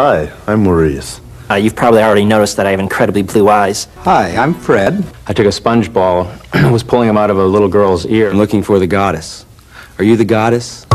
Hi, I'm Maurice. Uh, you've probably already noticed that I have incredibly blue eyes. Hi, I'm Fred. I took a sponge ball, was pulling him out of a little girl's ear. I'm looking for the goddess. Are you the goddess?